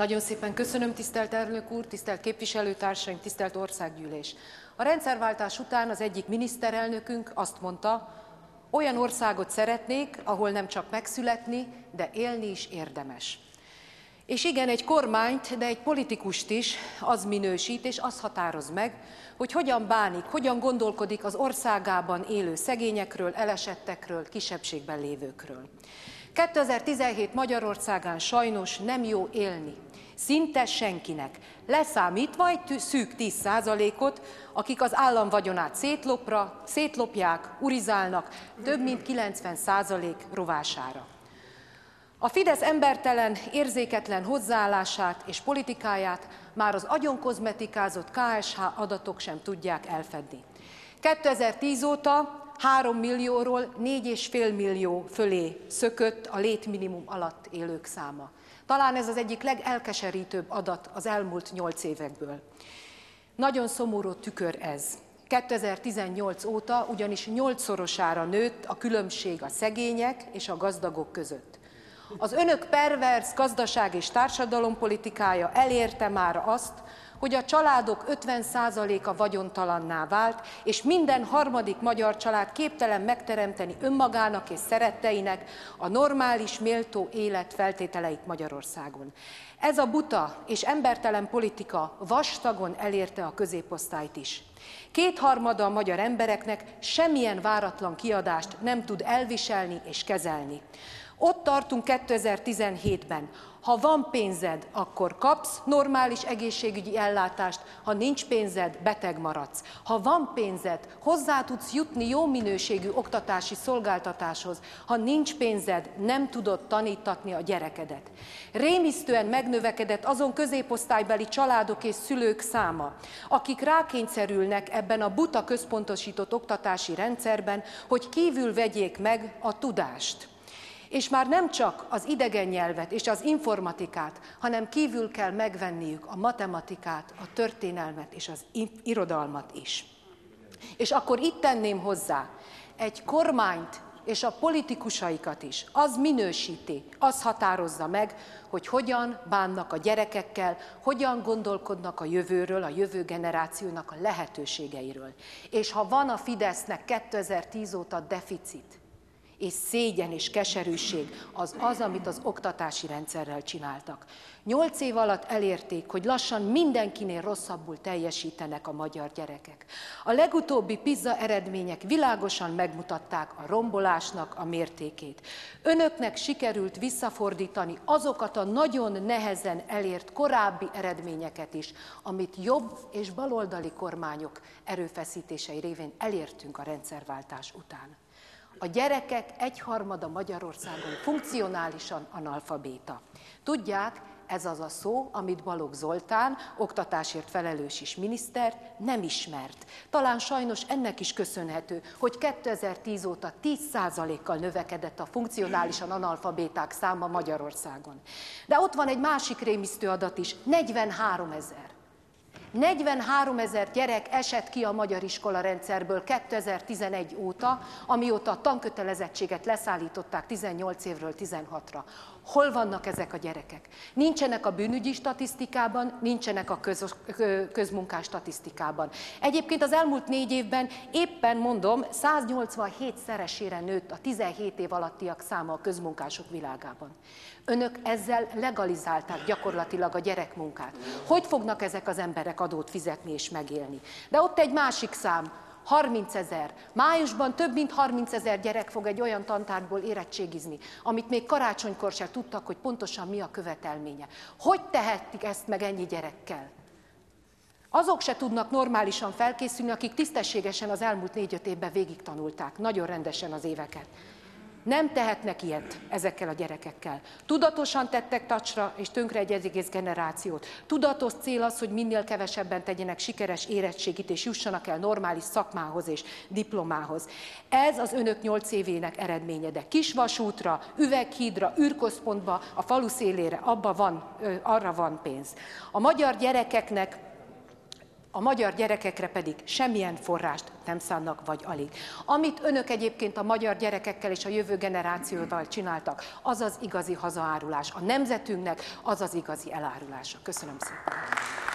Nagyon szépen köszönöm, tisztelt elnök úr, tisztelt képviselőtársaim, tisztelt országgyűlés. A rendszerváltás után az egyik miniszterelnökünk azt mondta, olyan országot szeretnék, ahol nem csak megszületni, de élni is érdemes. És igen, egy kormányt, de egy politikust is az minősít és az határoz meg, hogy hogyan bánik, hogyan gondolkodik az országában élő szegényekről, elesettekről, kisebbségben lévőkről. 2017 Magyarországán sajnos nem jó élni. Szinte senkinek. Leszámítva egy szűk 10%-ot, akik az állam vagyonát szétlopra, szétlopják, urizálnak, több mint 90% rovására. A Fidesz embertelen, érzéketlen hozzáállását és politikáját már az agyonkozmetikázott KSH adatok sem tudják elfedni. 2010 óta 3 millióról 4,5 millió fölé szökött a létminimum alatt élők száma. Talán ez az egyik legelkeserítőbb adat az elmúlt 8 évekből. Nagyon szomorú tükör ez. 2018 óta ugyanis nyolcszorosára nőtt a különbség a szegények és a gazdagok között. Az önök pervers gazdaság és társadalompolitikája elérte már azt, hogy a családok 50%-a vagyontalanná vált, és minden harmadik magyar család képtelen megteremteni önmagának és szeretteinek a normális, méltó élet feltételeit Magyarországon. Ez a buta és embertelen politika vastagon elérte a középosztályt is. Kétharmada a magyar embereknek semmilyen váratlan kiadást nem tud elviselni és kezelni. Ott tartunk 2017-ben. Ha van pénzed, akkor kapsz normális egészségügyi ellátást, ha nincs pénzed, beteg maradsz. Ha van pénzed, hozzá tudsz jutni jó minőségű oktatási szolgáltatáshoz. Ha nincs pénzed, nem tudod tanítatni a gyerekedet. Rémisztően megnövekedett azon középosztálybeli családok és szülők száma, akik rákényszerülnek ebben a buta központosított oktatási rendszerben, hogy kívül vegyék meg a tudást. És már nem csak az idegen nyelvet és az informatikát, hanem kívül kell megvenniük a matematikát, a történelmet és az irodalmat is. És akkor itt tenném hozzá, egy kormányt és a politikusaikat is az minősíti, az határozza meg, hogy hogyan bánnak a gyerekekkel, hogyan gondolkodnak a jövőről, a jövő generációnak a lehetőségeiről. És ha van a Fidesznek 2010 óta deficit, és szégyen és keserűség az az, amit az oktatási rendszerrel csináltak. Nyolc év alatt elérték, hogy lassan mindenkinél rosszabbul teljesítenek a magyar gyerekek. A legutóbbi PISA eredmények világosan megmutatták a rombolásnak a mértékét. Önöknek sikerült visszafordítani azokat a nagyon nehezen elért korábbi eredményeket is, amit jobb és baloldali kormányok erőfeszítései révén elértünk a rendszerváltás után. A gyerekek egyharmada Magyarországon funkcionálisan analfabéta. Tudják, ez az a szó, amit Balogh Zoltán, oktatásért felelős is miniszter, nem ismert. Talán sajnos ennek is köszönhető, hogy 2010 óta 10%-kal növekedett a funkcionálisan analfabéták száma Magyarországon. De ott van egy másik rémisztő adat is, 43 ezer. 43 ezer gyerek esett ki a magyar iskola rendszerből 2011 óta, amióta a tankötelezettséget leszállították 18 évről 16-ra. Hol vannak ezek a gyerekek? Nincsenek a bűnügyi statisztikában, nincsenek a köz, közmunkás statisztikában. Egyébként az elmúlt négy évben éppen mondom, 187 szeresére nőtt a 17 év alattiak száma a közmunkások világában. Önök ezzel legalizálták gyakorlatilag a gyerekmunkát. Hogy fognak ezek az emberek adót fizetni és megélni? De ott egy másik szám, 30 ezer. Májusban több mint 30 ezer gyerek fog egy olyan tantárból érettségizni, amit még karácsonykor sem tudtak, hogy pontosan mi a követelménye. Hogy tehetik ezt meg ennyi gyerekkel? Azok se tudnak normálisan felkészülni, akik tisztességesen az elmúlt négy-öt évben végig tanulták, nagyon rendesen az éveket. Nem tehetnek ilyet ezekkel a gyerekekkel. Tudatosan tettek tacsra és tönkre egy egész generációt. Tudatos cél az, hogy minél kevesebben tegyenek sikeres érettségit és jussanak el normális szakmához és diplomához. Ez az önök nyolc évének eredménye, de kisvasútra, üveghídra, űrközpontba, a falu szélére, abba van, arra van pénz. A magyar gyerekeknek a magyar gyerekekre pedig semmilyen forrást nem szánnak, vagy alig. Amit önök egyébként a magyar gyerekekkel és a jövő generációval csináltak, az az igazi hazaárulás. A nemzetünknek az az igazi elárulása. Köszönöm szépen.